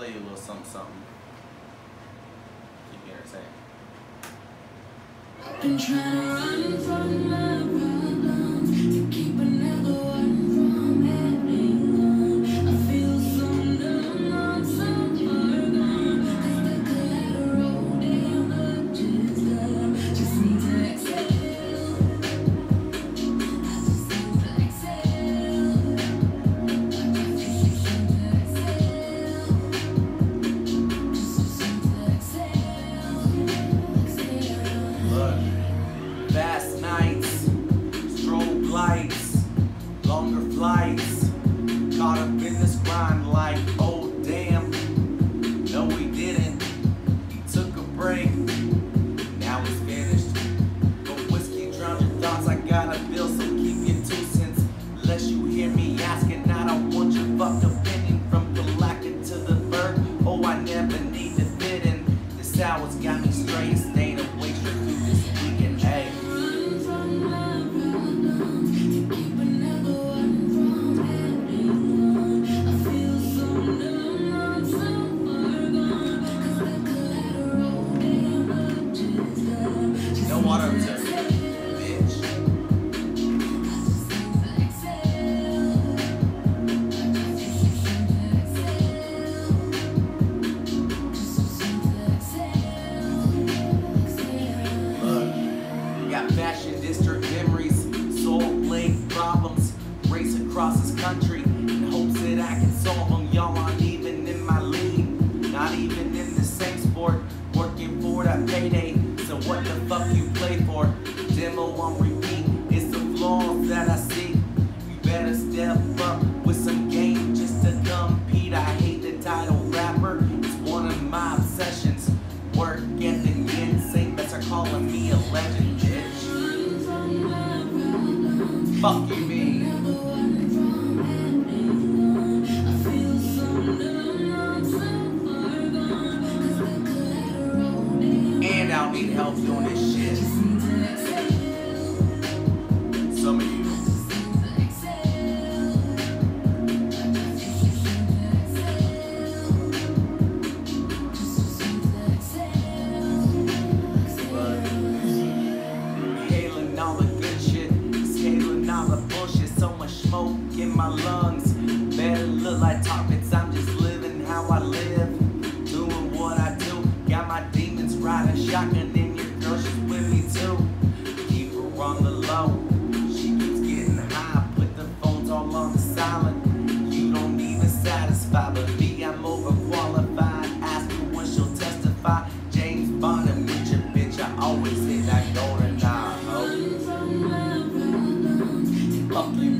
play you a little something something. Keep you entertained. I've been trying to run from my problems. nights, longer flights, caught up in this grind like. the water upset. Fashion district memories, soul blade problems, race across this country. fuck you play for. Demo on repeat, it's the flaws that I see. You better step up with some game just to compete. I hate the title. health doing this shit. Some of you. All the good shit, all the bullshit. So much smoke in my love. satisfied, I'm overqualified. Ask her when she'll testify. James Bond and bitch, bitch, I always hit that golden nine, ho. Up in